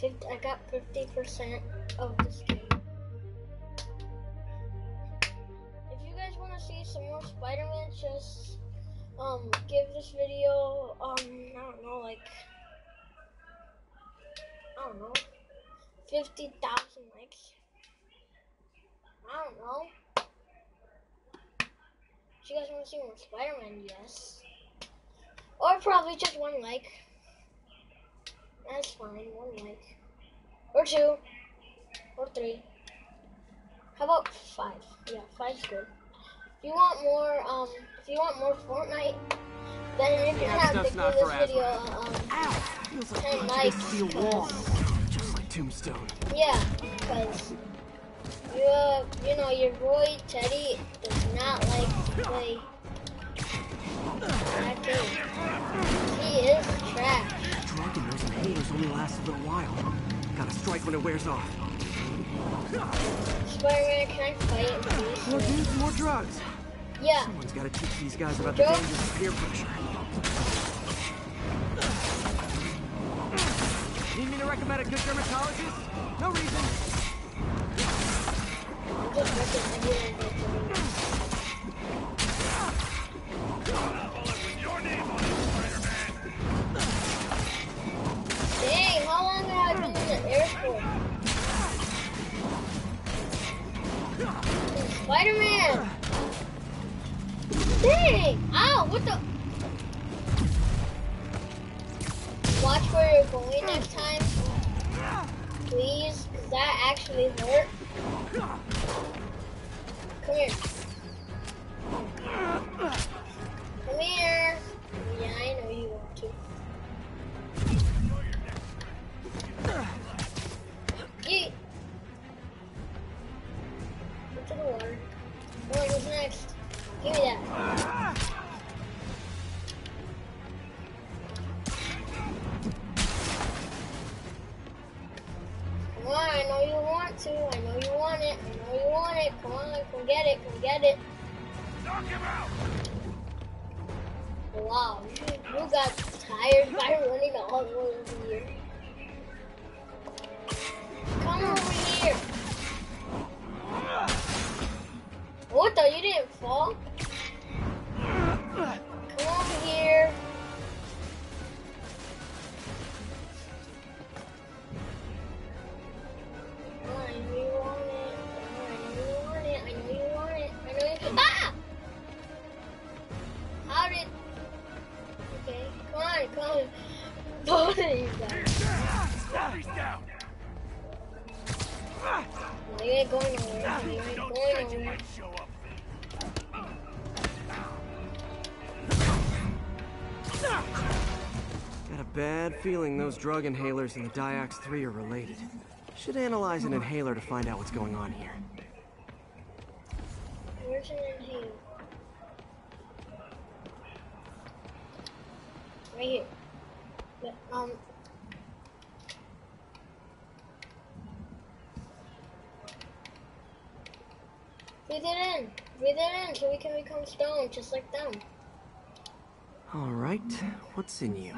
50, I got 50% of this game. If you guys want to see some more Spider-Man, just um give this video um I don't know like I don't know 50,000 likes. I don't know. If you guys want to see more Spider-Man, yes. Or probably just one like. That's fine, one like. Or two. Or three. How about five? Yeah, five's good. If you want more, um, if you want more Fortnite, then you're gonna That have to stuff's not this for video, um, Ow! Feels like 10 punching likes. a steel Just like Tombstone. Yeah, because you, uh, you know, your boy Teddy does not like to play that game. He is trash. And only last a little while. Gotta strike when it wears off. Spider-Man, can I fight please? More dudes, more drugs. Yeah. Someone's gotta teach these guys about the Drugs? dangers of peer pressure. Need me to recommend a good dermatologist? No reason. Spider-Man! Dang! Ow, what the? Watch where you're going next time. Please, because that actually hurt. Come here. On. Both of you. No, you ain't going nowhere. You ain't going nowhere. Got a bad feeling those drug inhalers and the Diox 3 are related. Should analyze an inhaler to find out what's going on here. Where's an inhaler? Right here. Um. Breathe it in. Breathe it in so we can become stone just like them. Alright, what's in you?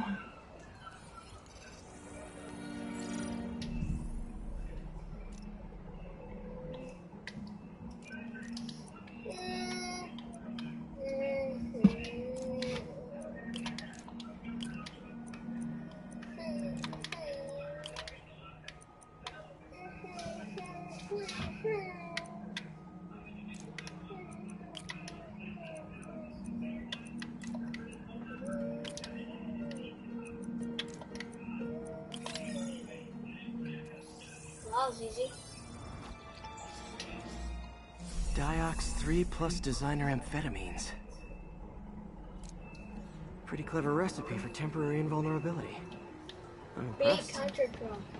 Plus designer amphetamines. Pretty clever recipe for temporary invulnerability. I'm Big impressed.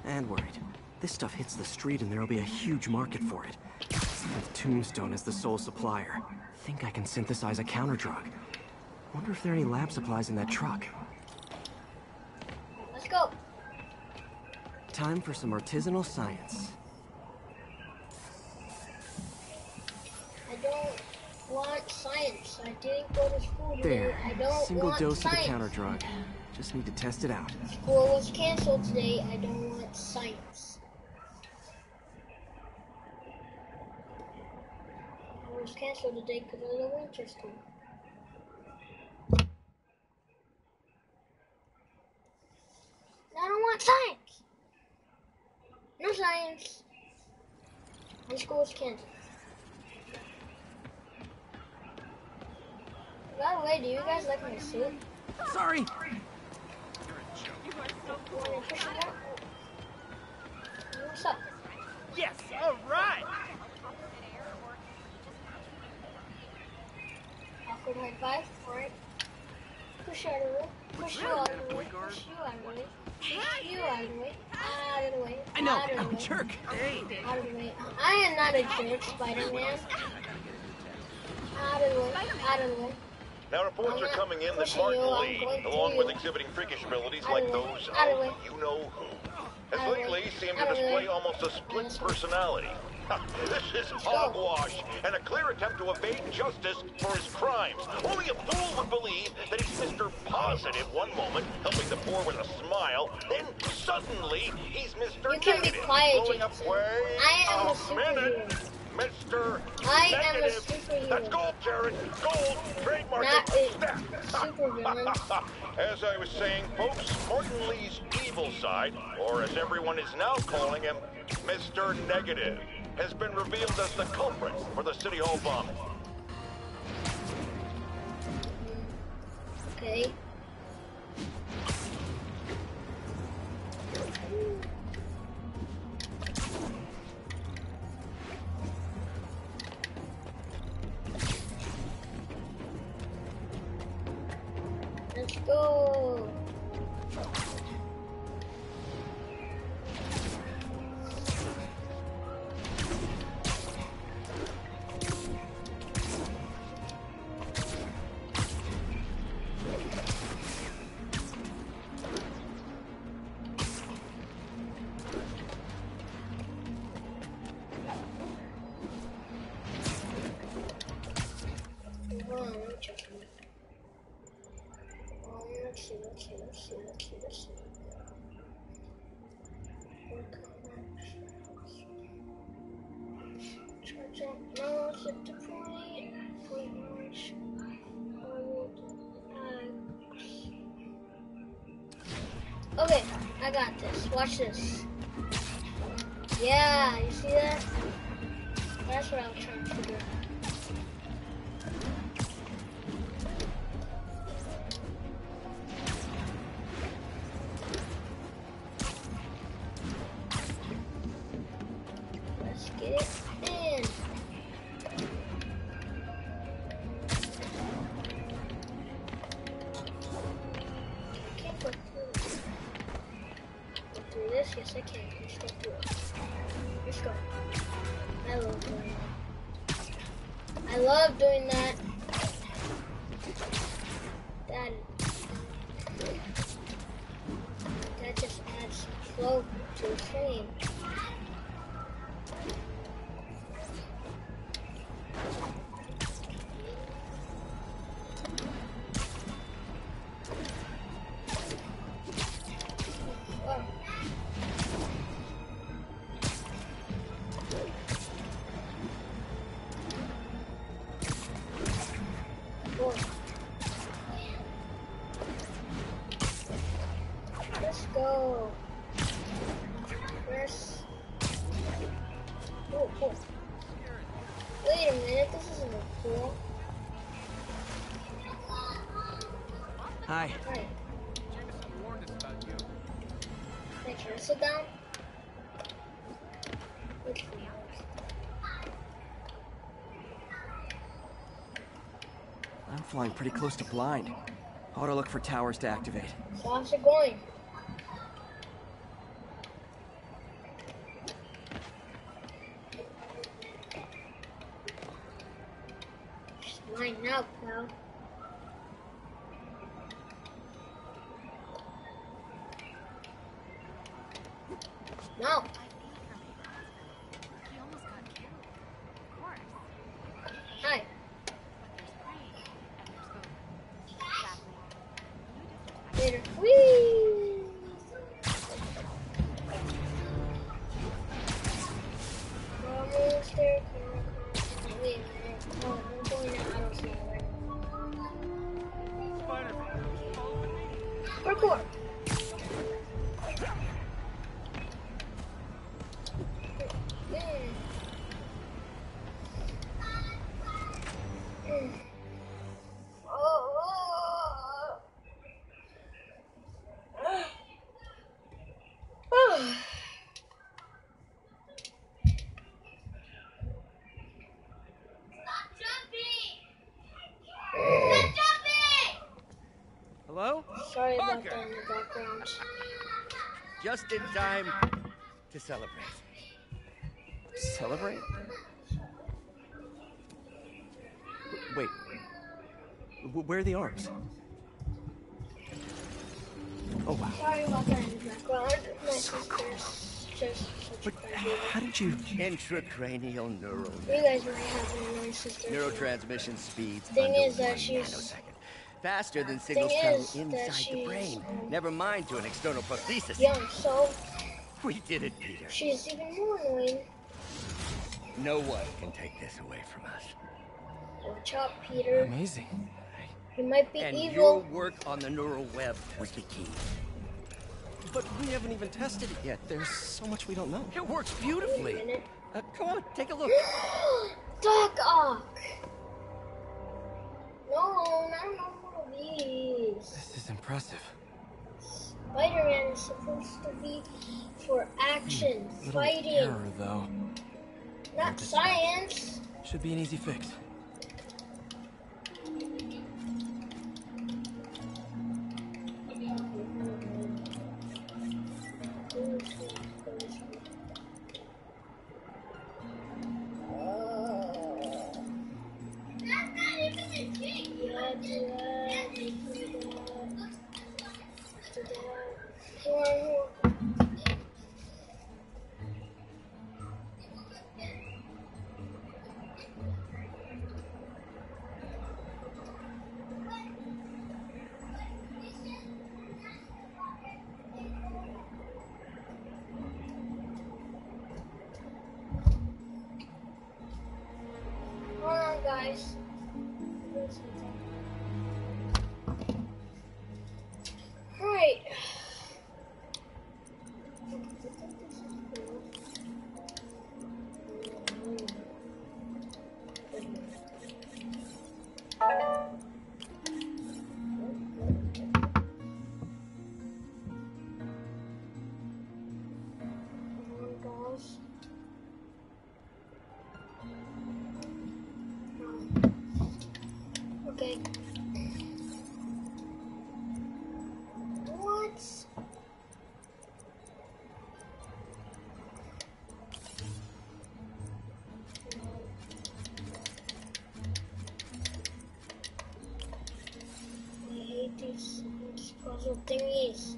And worried. This stuff hits the street and there'll be a huge market for it. With Tombstone as the sole supplier. Think I can synthesize a counter drug. Wonder if there are any lab supplies in that truck. Let's go. Time for some artisanal science. I don't want science. I didn't go to school today. There. I don't Single dose of the counter drug. Just need to test it out. School was canceled today. I don't want science. It was canceled today because of the winter school. I don't want science. No science. And school is canceled. The way, do you guys like my suit? Sorry. You want me to push it out? What's up? Yes, all right. Awkward high five. Alright. Push you out of the way. Push you out of the way. Push you out of the way. Push you out of the way. Out of the way. I know, Out of the I'm a jerk. Out of the way. I am not a jerk, Spider-Man. Out of the way. Out of the way. Now reports are coming in that Martin Lee, along with exhibiting freakish abilities like of the way. those of the of way. you know who, has lately seemed to display almost a split personality. this is hogwash and a clear attempt to evade justice for his crimes. Only a fool would believe that he's Mr. Positive one moment, helping the poor with a smile, then suddenly he's Mr. You can be Negative, quiet, blowing up way I am a minute. Mr. I am a Negative. superhero. That's gold, Jared. Gold. Trademark. Not supervillain. As I was saying, folks, Martin Lee's evil side, or as everyone is now calling him, Mr. Negative, has been revealed as the culprit for the City Hall bombing. Okay. Okay, I got this. Watch this. Yeah, you see that? That's what I'm trying to do. Go. Where's... Oh, cool. Wait a minute, this isn't a pool. Hi. Jameson warned us about you. down? I'm flying pretty close to blind. I Ought to look for towers to activate. So how's it going? Just in time to celebrate. Celebrate? Wait. Where are the arms? Oh, wow. Sorry about that in the background. My sister's just such a But crazy. how did you... Intracranial neural You guys might have an annoying sister. neurotransmission speeds Thing is that she's- nanosecond. Faster than signals Thing travel inside the brain. Never mind to an external prosthesis. Young, so We did it, Peter. she's even more annoying. No one can take this away from us. Watch out, Peter. Amazing. He might be And your work on the neural web was the key. But we haven't even tested it yet. There's so much we don't know. It works Wait a beautifully. Uh, come on, take a look. Doc Ock! No, not another This is impressive. Spider-Man is supposed to be for action, hmm, Little fighting, error, though. not science. Should be an easy fix. I hate these these puzzle thingies.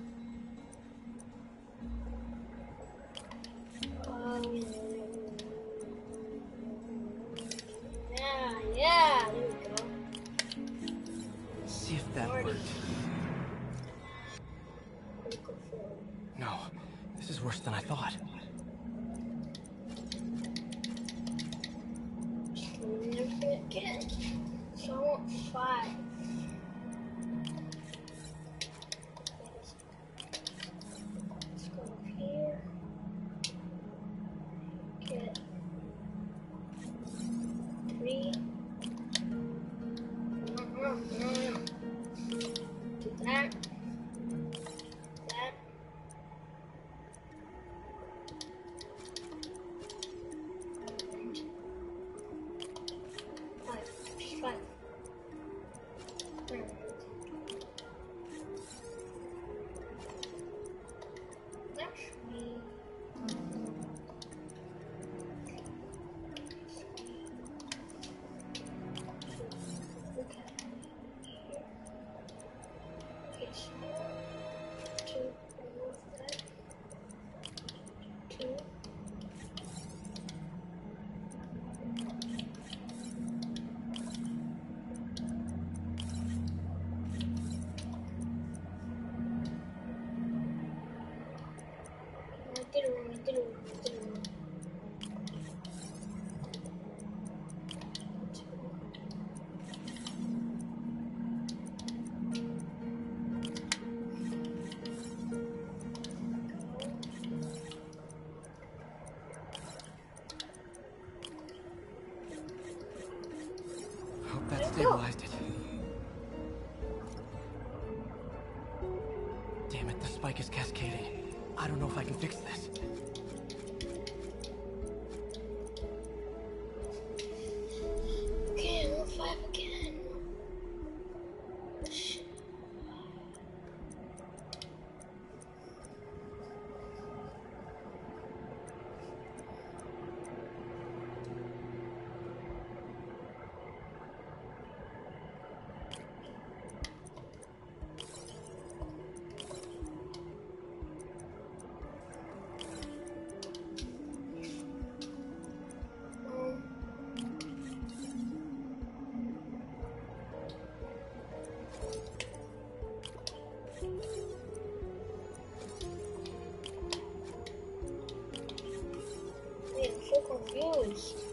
Confused.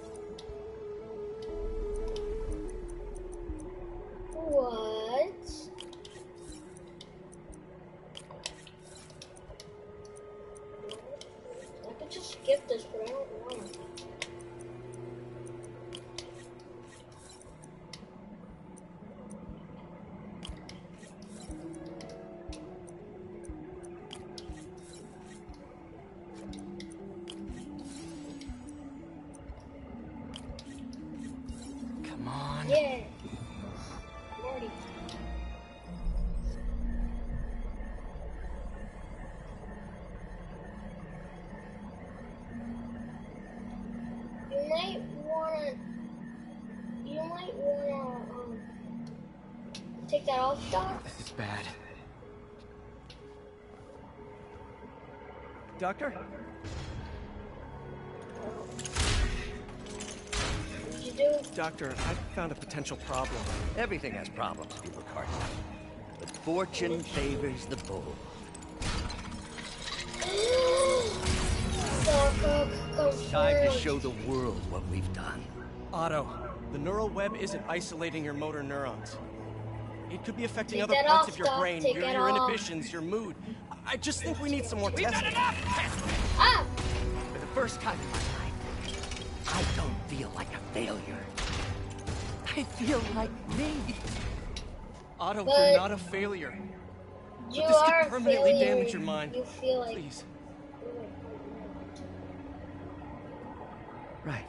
Doctor? What did you do? Doctor, I found a potential problem. Everything has problems, Peter Carter. But fortune favors the bold. Doc Time to show the world what we've done. Otto, the neural web isn't isolating your motor neurons. It could be affecting Take other parts off, of your Doc. brain, Take your, that your off. inhibitions, your mood. I just think we need some more testing. We've done enough! Ah! For the first time in my life, I don't feel like a failure. I feel like me. Otto, But- you're not a failure. You this could are a permanently failure. damage your mind. You feel like. Please. Right.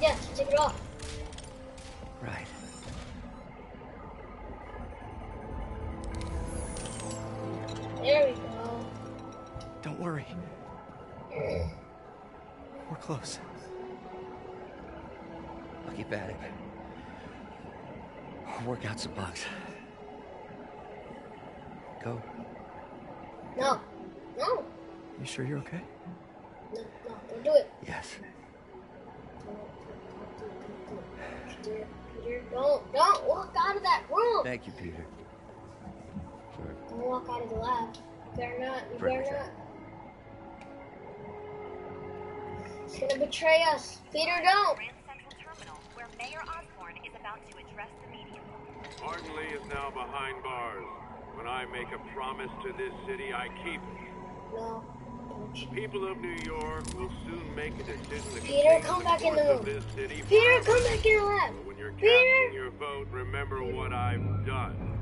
Yes, take it off. Close. I'll keep at it. I'll work out some bugs. Go. No. No. You sure you're okay? No, no, don't do it. Yes. Peter, Peter, don't, don't walk out of that room. Thank you, Peter. Don't walk out of the lab. You better not. You better not. He's gonna betray us. Peter, don't. Grand Central Terminal, where Mayor Osborn is about to address the media. Martin Lee is now behind bars. When I make a promise to this city, I keep it. No. People of New York will soon make a decision that Peter, come back in the room. this city Peter, forever. come back in the lab. When you're Peter! casting your vote, remember what I've done.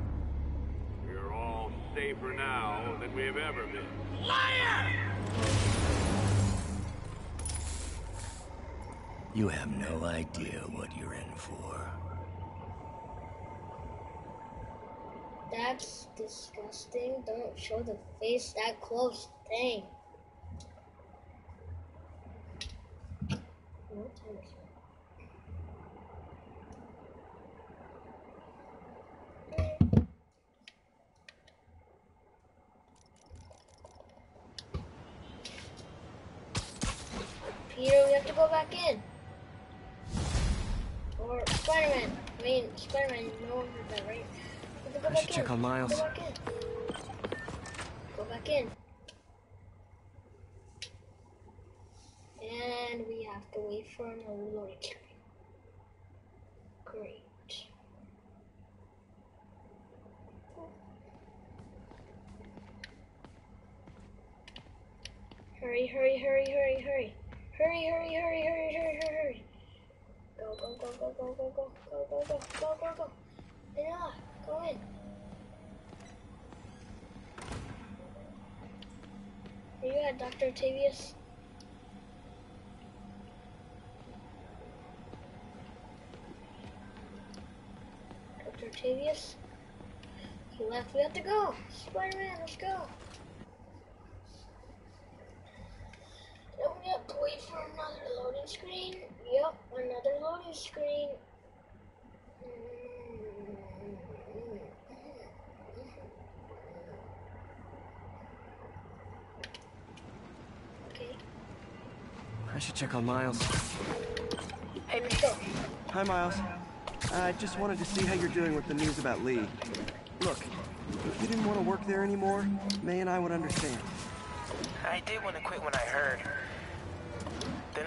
We're all safer now than we have ever been. You have no idea what you're in for. That's disgusting. Don't show the face that close. Dang. Peter, we have to go back in. Spider-Man. I mean, Spider-Man, one heard that, right? I should in. check on Miles. Go back in. Go back in. And we have to wait for an screen. Great. Hurry, hurry, hurry, hurry, hurry. Hurry, hurry, hurry, hurry, hurry, hurry, go, go, go, go, go, go, go, go, go, go, go. Yeah, go Come on, go in. Are you at Dr. Tavius? Dr. Tavius? He left. We have to go. Spider-Man, let's go. Then we have to wait for another loading screen. Yep, another loading screen. Okay, I should check on Miles. let's go. Hi, Miles. I just wanted to see how you're doing with the news about Lee. Look, if you didn't want to work there anymore, May and I would understand. I did want to quit when I heard.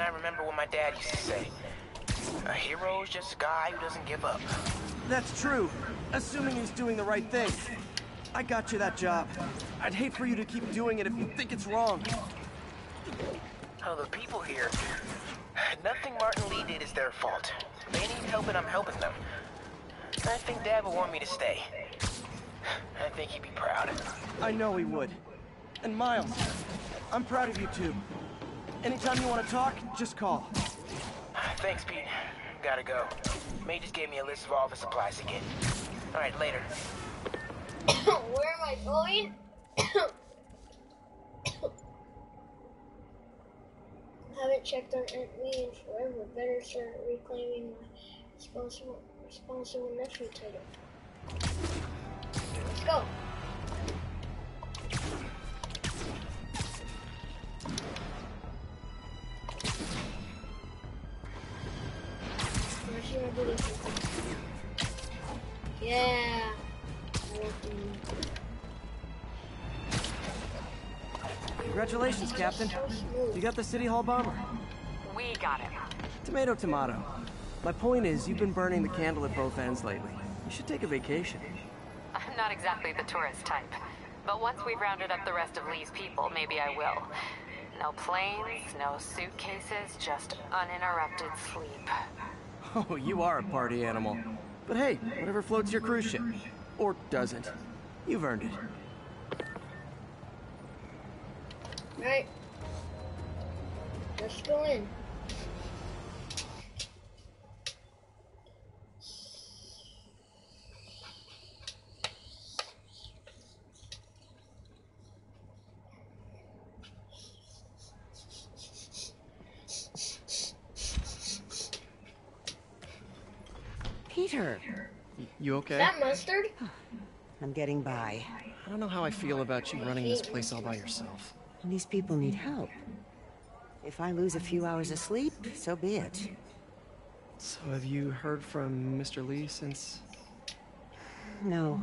Then I remember what my dad used to say. A hero is just a guy who doesn't give up. That's true, assuming he's doing the right thing. I got you that job. I'd hate for you to keep doing it if you think it's wrong. Oh, the people here. Nothing Martin Lee did is their fault. They need help and I'm helping them. I think Dad would want me to stay. I think he'd be proud. I know he would. And Miles, I'm proud of you too. Anytime you want to talk, just call. Thanks, Pete. Gotta go. May just gave me a list of all the supplies to get. All right, later. Where am I going? Haven't checked on Aunt May in forever. Better start reclaiming my responsible, responsible nephew title. Let's go. Yeah. Congratulations, Captain. You got the City Hall bomber. We got it. Tomato, tomato. My point is, you've been burning the candle at both ends lately. You should take a vacation. I'm not exactly the tourist type. But once we've rounded up the rest of Lee's people, maybe I will. No planes, no suitcases, just uninterrupted sleep. Oh, you are a party animal. But hey, whatever floats your cruise ship. Or doesn't. You've earned it. Right. Let's go in. Peter, You Is okay? that mustard? I'm getting by. I don't know how I feel about you running this place all by yourself. And these people need help. If I lose a few hours of sleep, so be it. So have you heard from Mr. Lee since... No.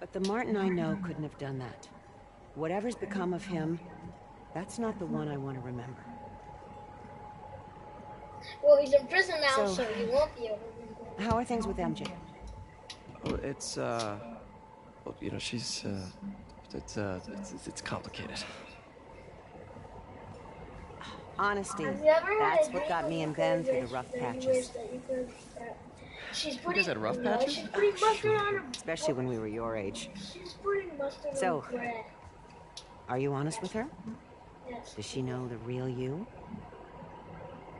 But the Martin I know couldn't have done that. Whatever's become of him, that's not the one I want to remember. Well, he's in prison now, So- so, he won't be able to remember. How are things with MJ? Oh, it's, uh... Well, you know, she's, uh... It's, uh... It's, it's- it's complicated. Honesty. Have you ever had That's what got me and Ben through the rough patches. wish that you She's putting, guys had rough no, patches? She's putting mustard on her. Especially when we were your age. She's putting mustard So- Are you honest with her? Yes. Does she know the real you?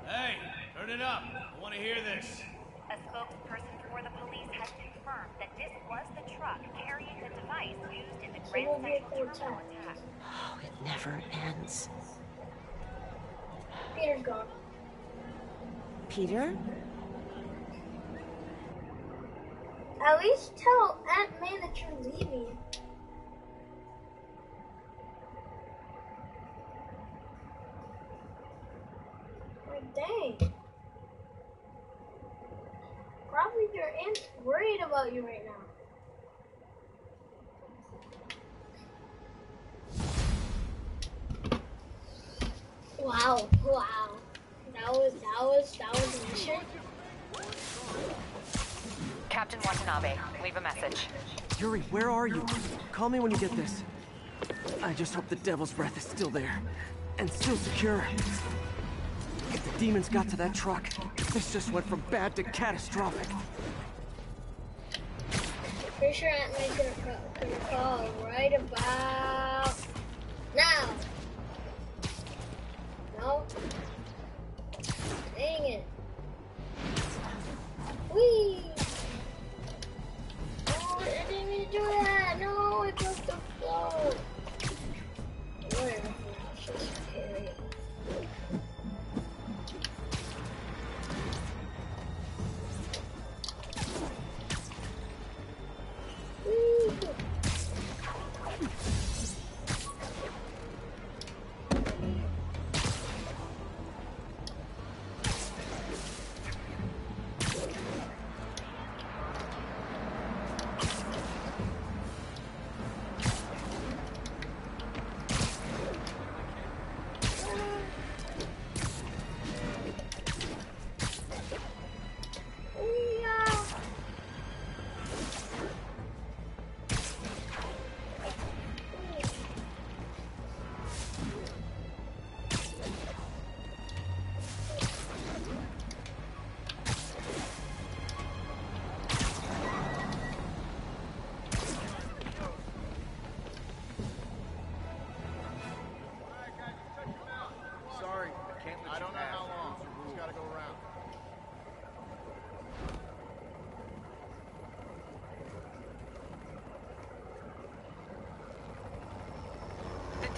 Hey, turn it up. I want to hear this. A spokesperson for the police has confirmed that this was the truck carrying the device used in the Grand will be a Central Terminal attack. Oh, it never ends. Peter's gone. Peter? At least tell Aunt May that you're leaving. Like, dang probably your aunt's worried about you right now. Wow, wow. That was, that was, that was a mission. Captain Watanabe, leave a message. Yuri, where are you? Call me when you get this. I just hope the Devil's Breath is still there. And still secure. If the demons got to that truck, this just went from bad to catastrophic. Pretty sure Aunt May's gonna gonna call right about now. No? Dang it. Whee!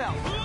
belt.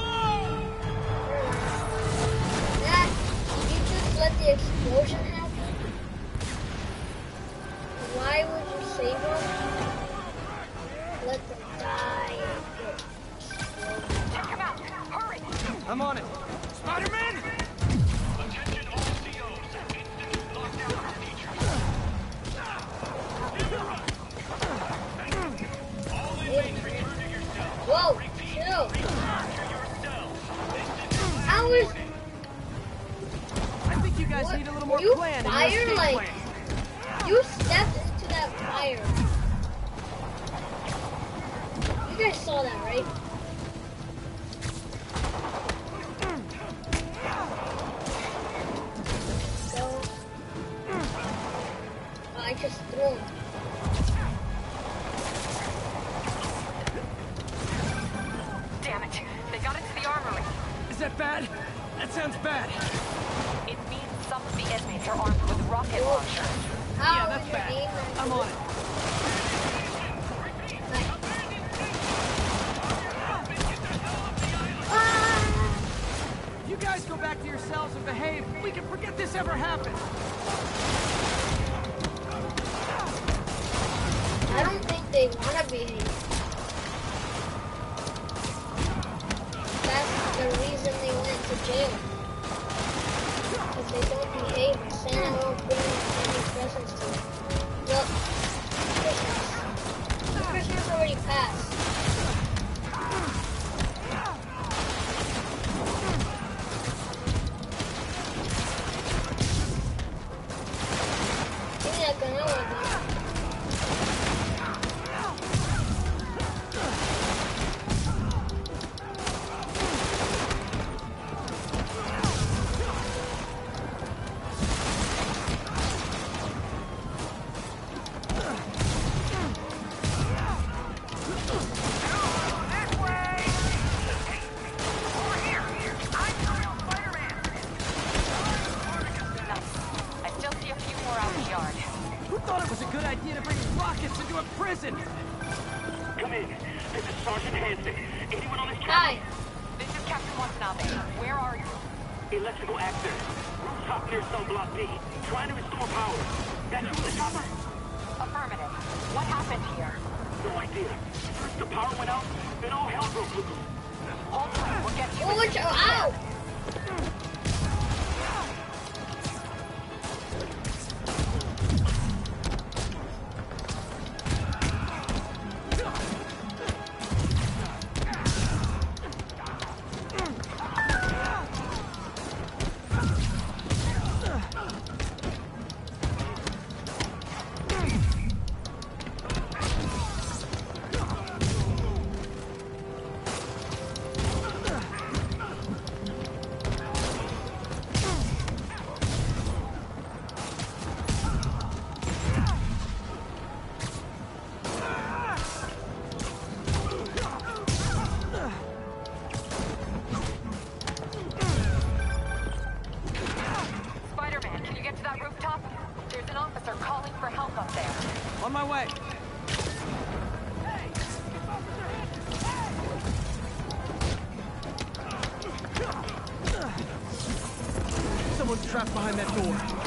On my way. Someone's trapped behind that door.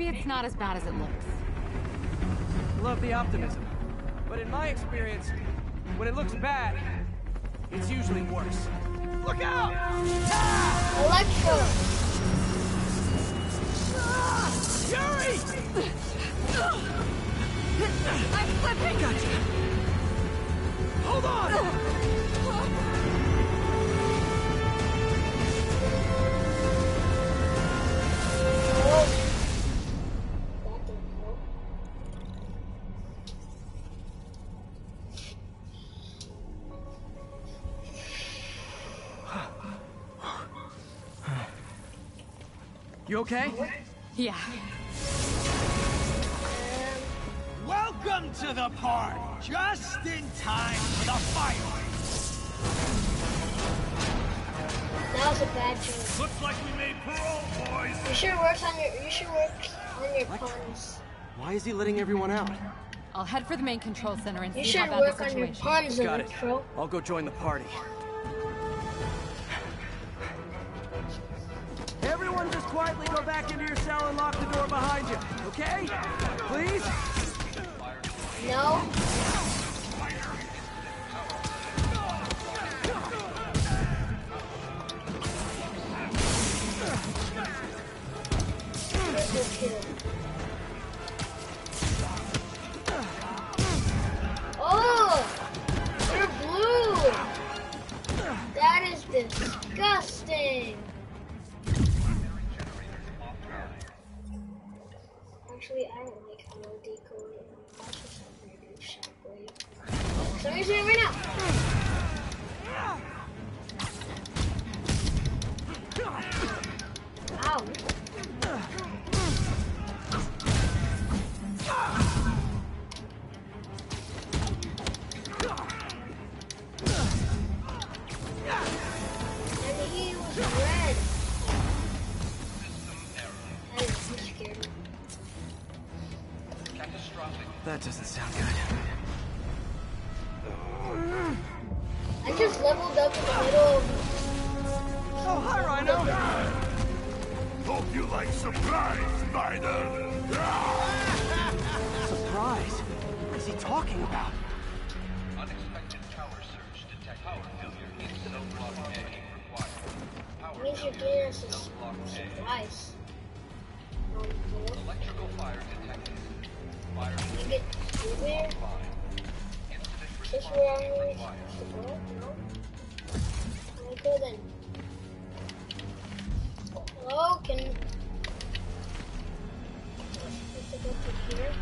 Maybe it's not as bad as it looks. Love the optimism. But in my experience, when it looks bad, it's usually worse. Look out! Electro. Yuri! I'm slipping! Gotcha. Hold on! You okay? Yeah. Welcome to the party. Just in time for the fireworks. That was a bad joke. Looks like we made parole, boys. You should work on your. You should work on your puns. Why is he letting everyone out? I'll head for the main control center and You see should about work the on your situation. puns, Got it. Electro. I'll go join the party. Quietly go back into your cell and lock the door behind you, okay? Please? No. So I'm talking about? Unexpected power surge detected. Power failure in cell block A required. Power Means you're a surprise. Electrical fire detected. Fire You get over this where I'm supposed to go? No? Okay then. Hello, can... Am I supposed to go to here?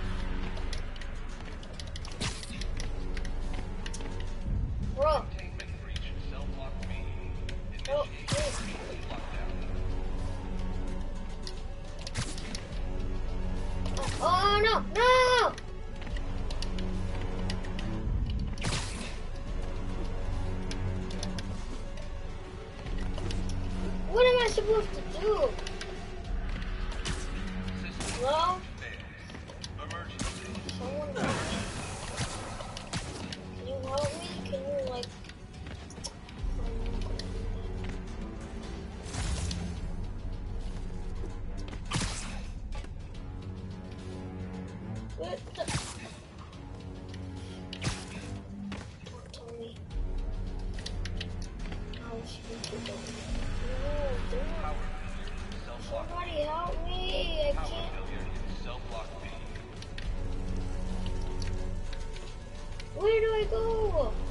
Go?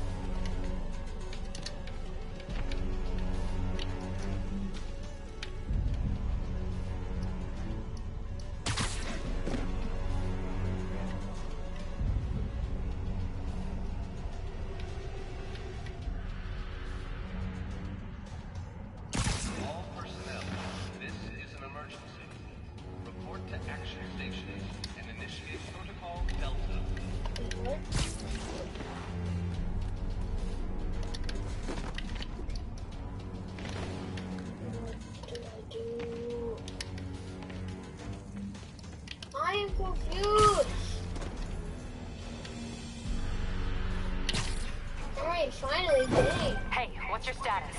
Finally, dang. Hey, what's your status?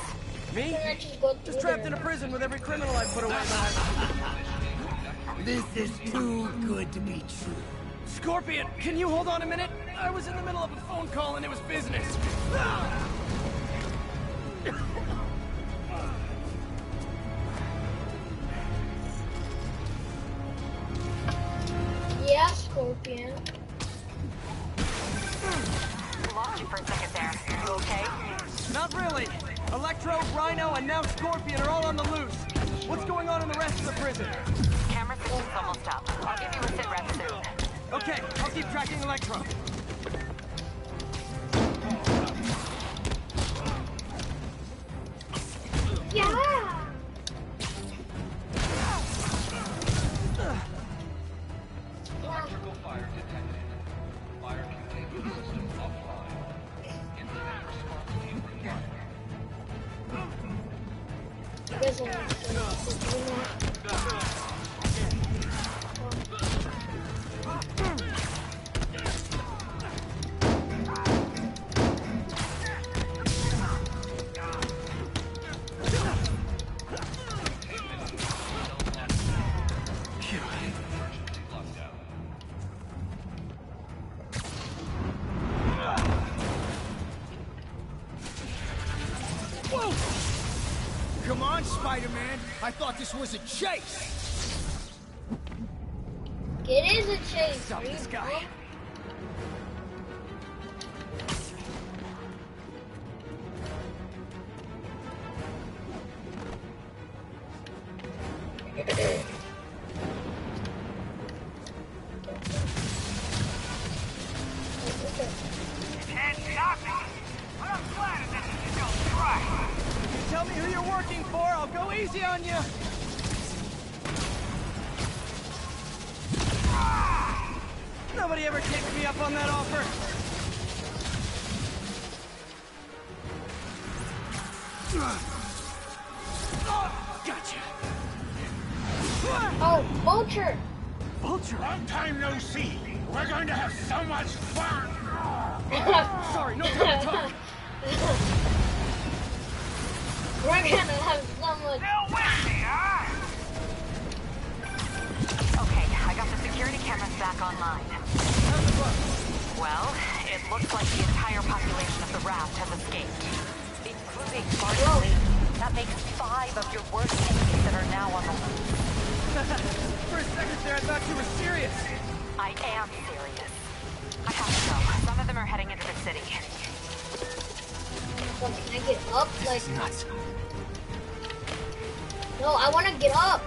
Me? Just Just trapped in a prison with every criminal I put away. This is too good to be true. Scorpion, can you hold on a minute? I was in the middle of a phone call and it was business. Ah! Yeah! This was a chase. Me up on that offer. Gotcha. Oh, Vulture! Vulture. Long time no see. We're going to have so much fun. Sorry, no time to talk. We're gonna have so much. Still security cameras back online. Well, it looks like the entire population of the raft has escaped. Including Martin That makes five of your worst enemies that are now on the loose. For a second there, I thought you were serious. I am serious. I have to go. Some of them are heading into the city. So can I get up? Like, Nuts. no, I want to get up.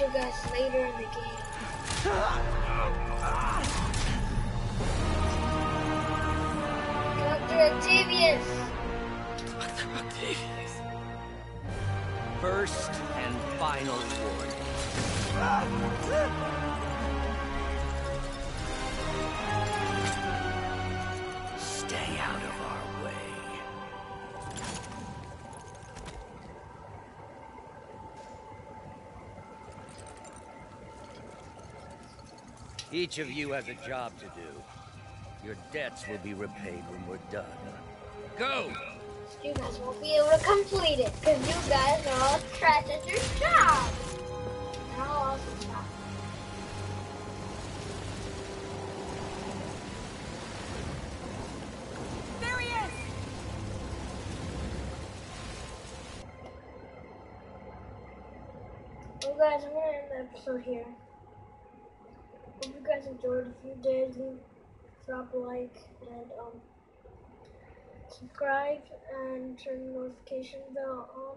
You guys later in the game. Dr. Octavius! First and final warning. Each of you has a job to do. Your debts will be repaid when we're done. Go! You guys won't be able to complete it because you guys are all trash at your job. I'll. There he is! Guys, the episode here. Enjoyed. If you did, drop a like and um, subscribe and turn the notification bell on.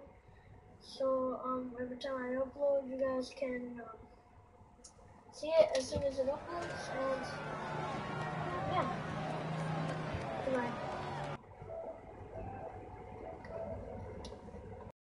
So um, every time I upload, you guys can um, see it as soon as it uploads. And yeah, goodbye.